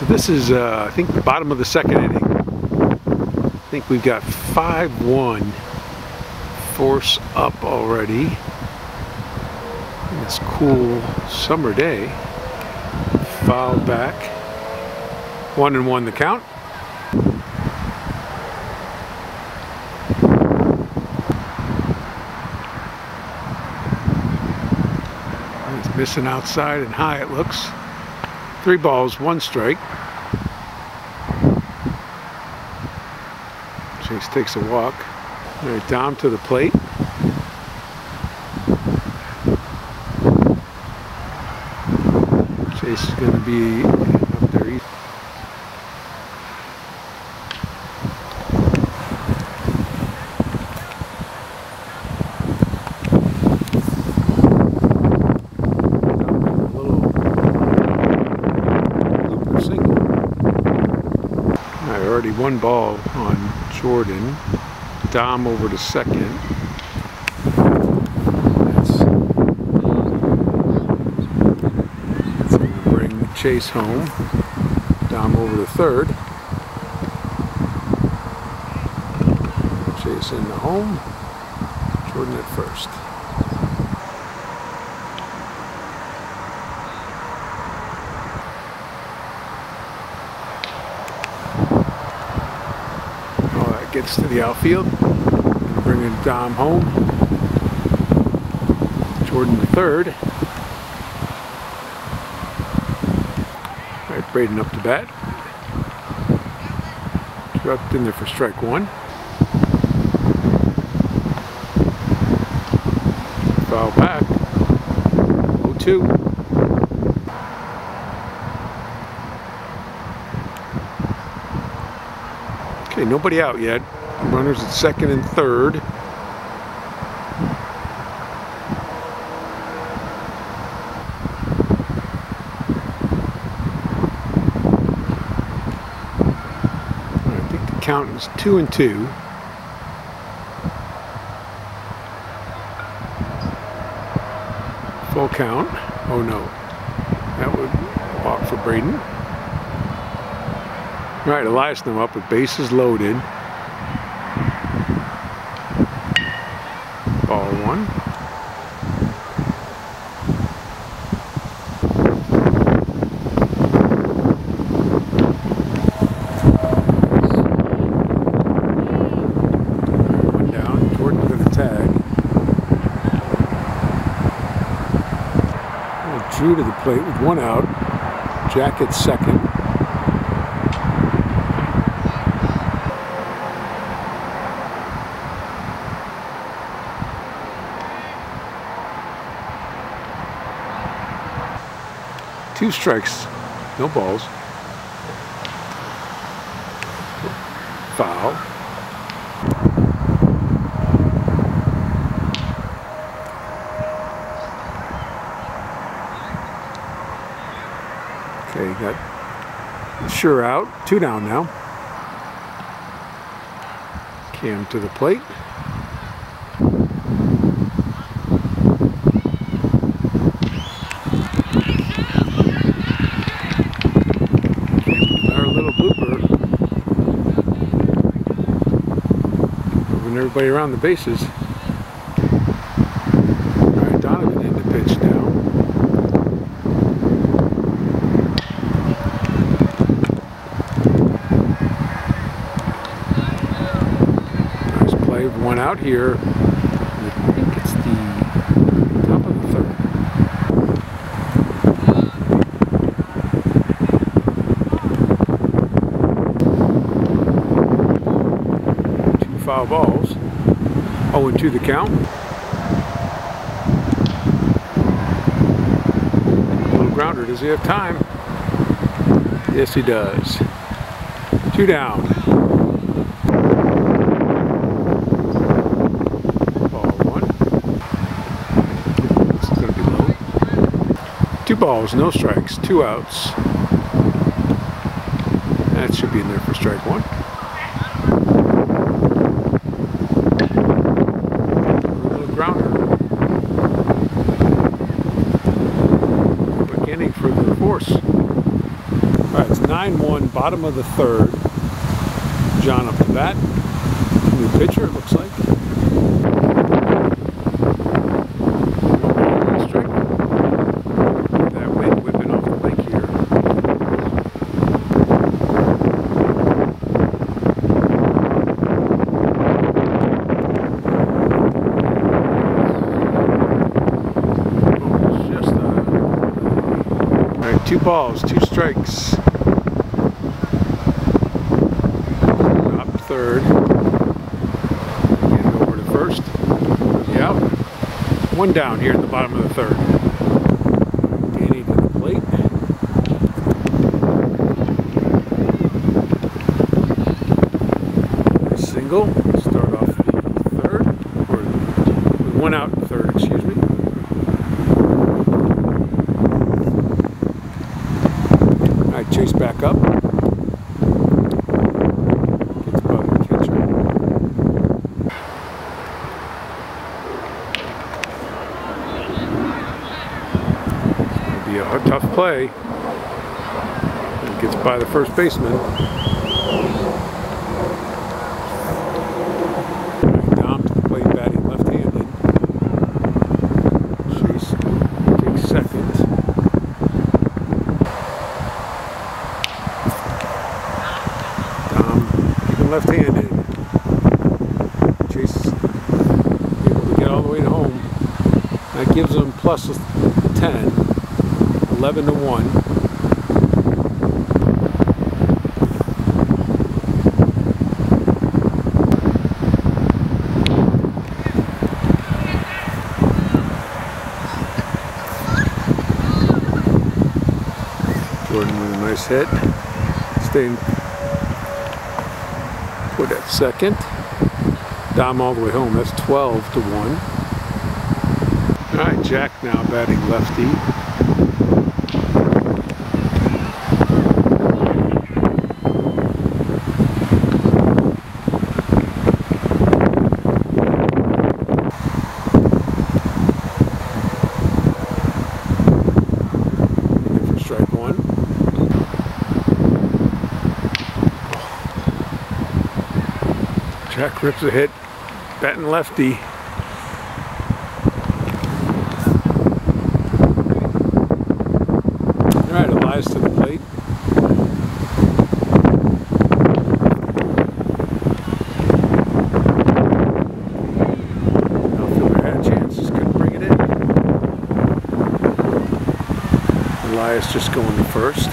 So this is, uh, I think, the bottom of the second inning. I think we've got 5-1 force up already. This cool summer day. Foul back. One and one the count. He's missing outside and high it looks. Three balls, one strike. Chase takes a walk. Right, Dom to the plate. Chase is going to be up there. already one ball on Jordan. Dom over to second. That's, uh, to bring Chase home. Dom over to third. Chase in the home. Jordan at first. Gets to the outfield. Bringing Dom home. Jordan the third. All right, Braden up to bat. Dropped in there for strike one. Foul back. 0-2. Okay, nobody out yet. Runners at second and third. I think the count is two and two. Full count. Oh no. That would walk for Braden. All right, Elias them up with bases loaded. Ball one. Down. To tag. Drew to the plate with one out. Jack at second. Two strikes, no balls. Foul. Okay, got sure out. Two down now. Cam to the plate. Everybody around the bases. One out here. I think it's the top of the third. Foul balls. 0 and 2 the count. Little grounder. Does he have time? Yes, he does. Two down. Ball one. This is going to be low. Two balls, no strikes, two outs. That should be in there for strike one. 9-1, bottom of the third. John up the bat. New pitcher, it looks like. Oh, two balls, two strikes. Up third. Again, over to first. Yep. One down here at the bottom of the third. Danny to the plate. Single. Start off the third. Or one out third, excuse me. Right, chase back up. Gets by the catcher. It'll be a hard- tough play. And gets by the first baseman. Dom to the plate batting left-handed. Chase takes second. Dom even left-handed. Chase able to get all the way to home. That gives them 10, 11 to 1. Jordan with a nice hit. Staying put at second. Dom all the way home. That's 12 to 1. All right, Jack now batting lefty. Looking for strike one. Jack rips a hit, batting lefty. All right, Elias to the plate. Outfielder had a chance, just couldn't bring it in. Elias just going to first.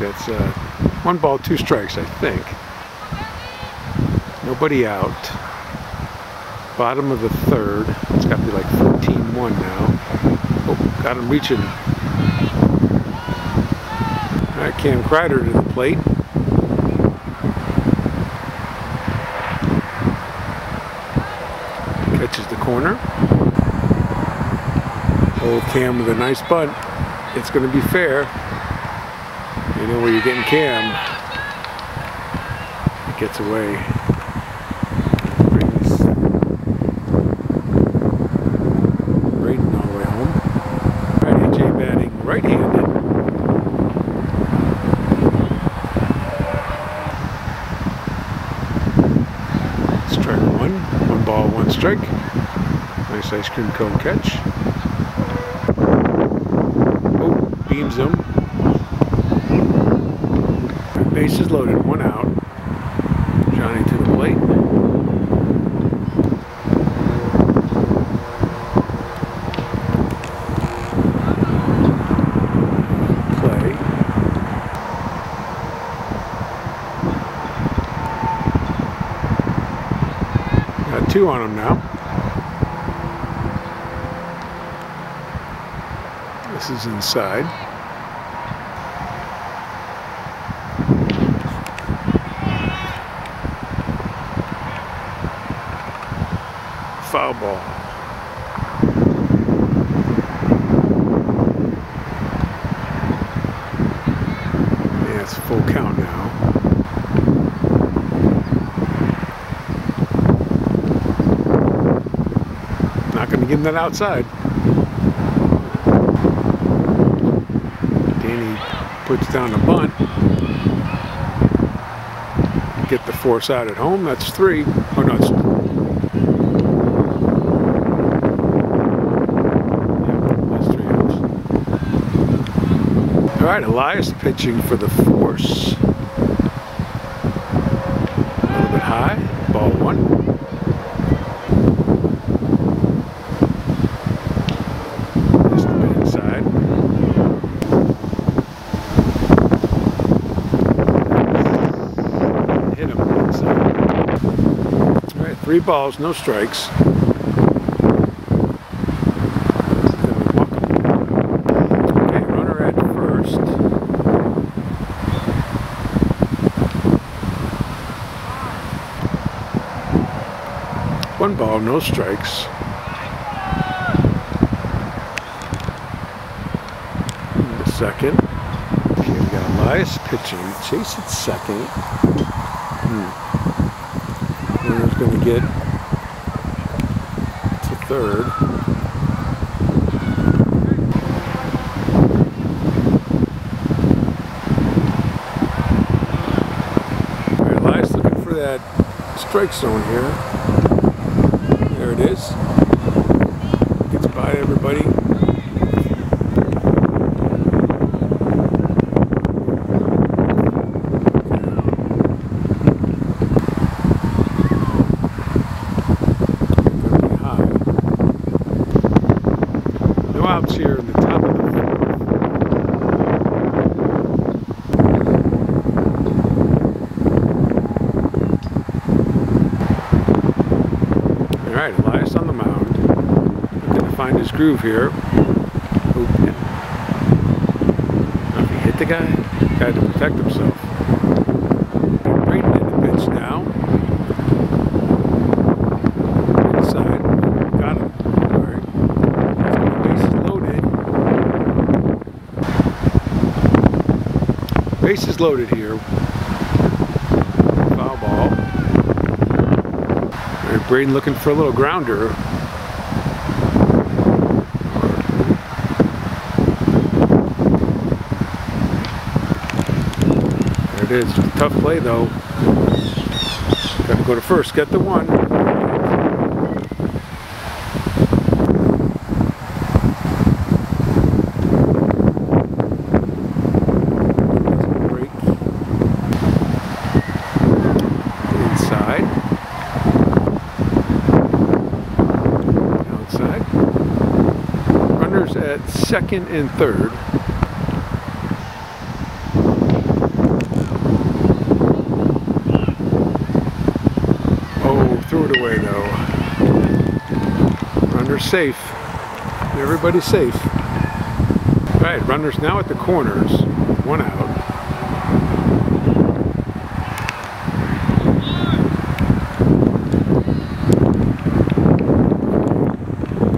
That's uh, one ball, two strikes, I think. Nobody out. Bottom of the third. It's got to be like 14-1 now. Oh, got him reaching. All right, Cam Kreider to the plate. Catches the corner. Old Cam with a nice bunt. It's going to be fair. You know where you're getting Cam. He gets away. Brings Braden all the way home. Right, AJ batting right-handed. Strike one. One ball, one strike. Nice ice cream cone catch. Oh, beams him. Bases loaded, one out. Johnny to the plate. Play. Got two on him now. This is inside. football. Yeah, it's full count now. Not going to give him that outside. Danny puts down the bunt. Get the force out at home. That's three. Oh, no, right, Elias pitching for the force. A little bit high, ball one. Hit him inside. All right, three balls, no strikes. Then we walk him. Okay, runner at first. One ball, no strikes. The second. Okay, we got Elias pitching. Chase at second. Hmm. Runner's going to get to third. Elias looking for that strike zone here. There it is. By everybody. Gonna be high. No outs here in the top of the fourth. All right, Elias on the mound. Looking to find his groove here. Oop, he hit the guy, had to protect himself. Braden in the pitch now. All bases loaded. Bases loaded here. Foul ball. All right, Braden looking for a little grounder. There it is. Tough play though. Got to go to first. Get the one. Break. Inside. Outside. Runners at second and third. Oh, threw it away though. Runner's safe. Everybody's safe. All right, runners now at the corners. One out.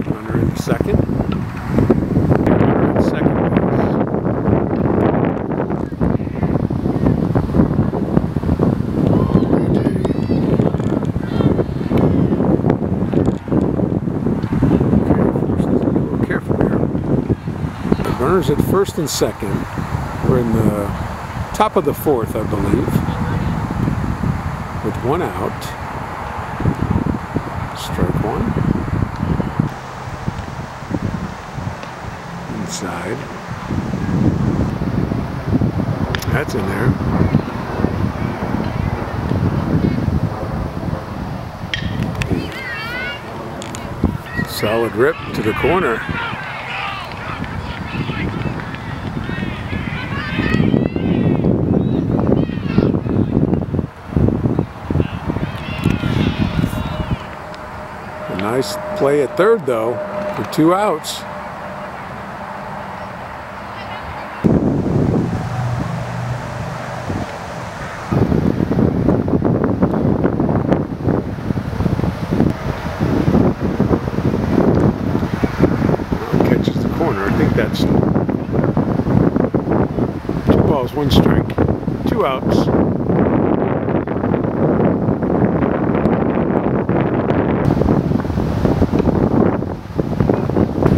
Runner in second. Runner in second base. Careful here. Runners at first and second. We're in the top of the fourth, I believe. With one out. Strike one. Inside. That's in there. Solid rip to the corner. A nice play at third though, for two outs. Catches the corner. I think that's two balls, one strike, two outs.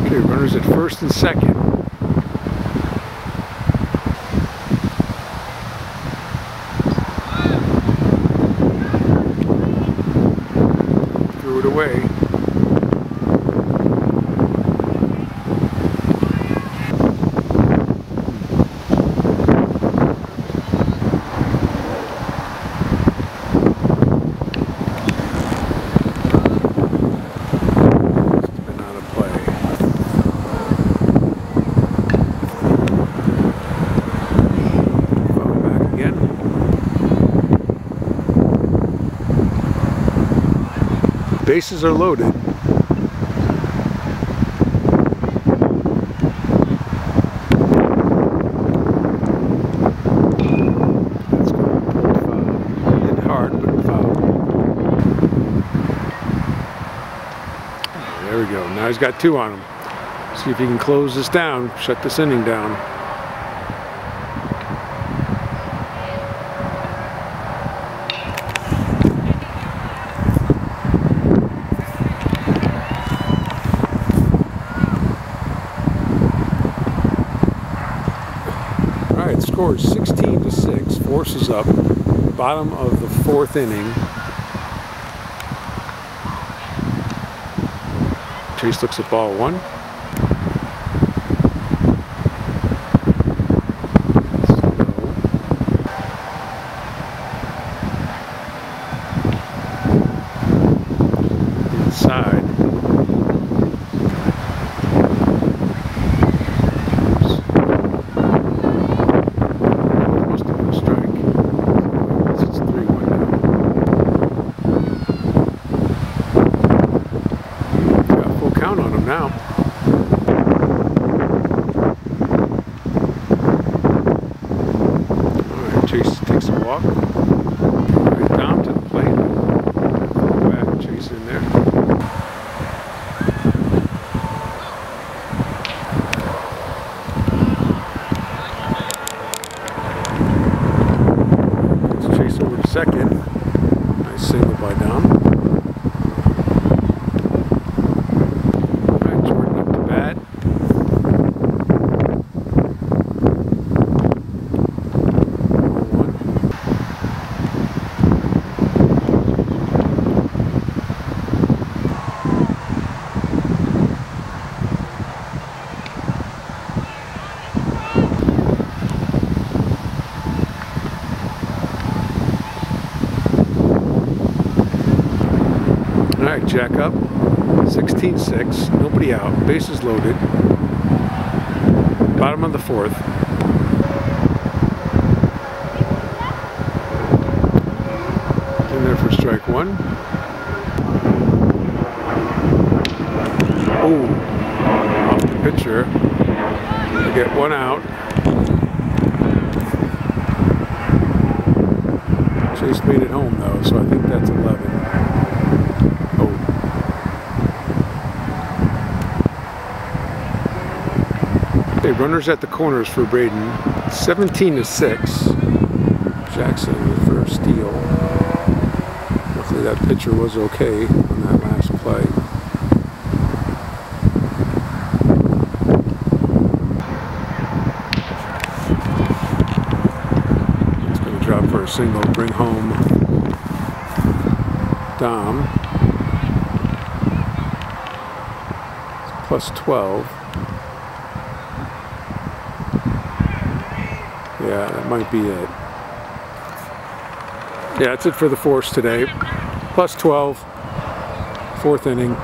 Okay, runners at first and second. Threw it away. Been out of play. Foul back again. Bases are loaded. There we go. Now he's got two on him. See if he can close this down, shut this inning down. All right, score is 16 to 6. Forces up. Bottom of the fourth inning. Chase looks at ball one. Inside. Must have been a strike. Guess It's 3 1 now. Got full count on him now. Alright, Chase takes a walk. Right down to the plate. Go back, Chase in there. Gets Chase over to second. Nice single by Dom. Alright, Jordan up to bat. One. All right, jack up. 16-6, nobody out, bases loaded. Bottom of the fourth. In there for strike one. Oh, off the pitcher. They get one out. Chase made it home though, so I think that's 11. Oh. Okay, runners at the corners for Braden. 17 to 6. Jackson for a steal. Luckily that pitcher was okay on that last play. It's going to drop for a single, bring home Dom. Plus 12. Yeah, that might be it. Yeah, that's it for the force today. Plus 12, fourth inning.